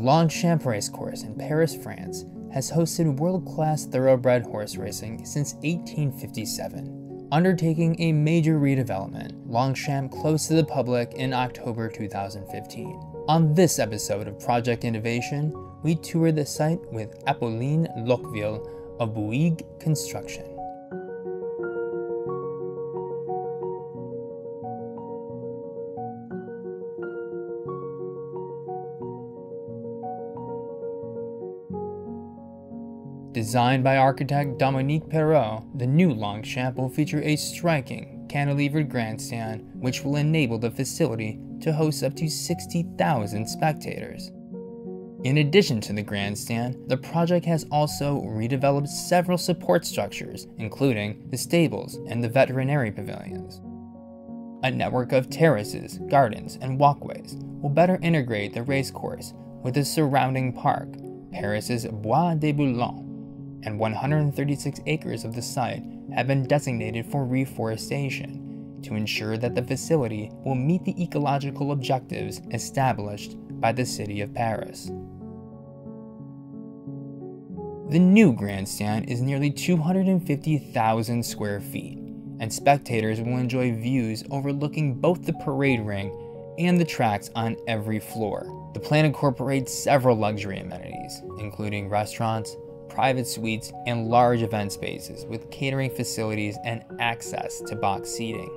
Longchamp Racecourse in Paris, France, has hosted world class thoroughbred horse racing since 1857, undertaking a major redevelopment, Longchamp closed to the public in October 2015. On this episode of Project Innovation, we tour the site with Apolline Locqueville of Bouygues Construction. Designed by architect Dominique Perrault, the new Longchamp will feature a striking cantilevered grandstand which will enable the facility to host up to 60,000 spectators. In addition to the grandstand, the project has also redeveloped several support structures, including the stables and the veterinary pavilions. A network of terraces, gardens, and walkways will better integrate the racecourse with the surrounding park, Paris's Bois de Boulogne and 136 acres of the site have been designated for reforestation to ensure that the facility will meet the ecological objectives established by the city of Paris. The new grandstand is nearly 250,000 square feet, and spectators will enjoy views overlooking both the parade ring and the tracks on every floor. The plan incorporates several luxury amenities, including restaurants, private suites, and large event spaces with catering facilities and access to box seating.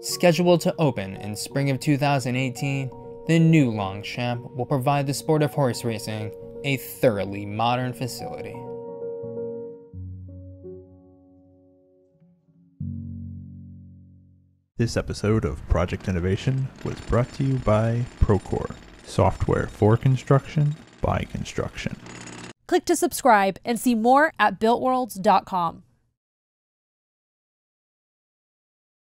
Scheduled to open in spring of 2018, the new Longchamp will provide the sport of horse racing a thoroughly modern facility. This episode of Project Innovation was brought to you by Procore. Software for construction by construction. Click to subscribe and see more at builtworlds.com.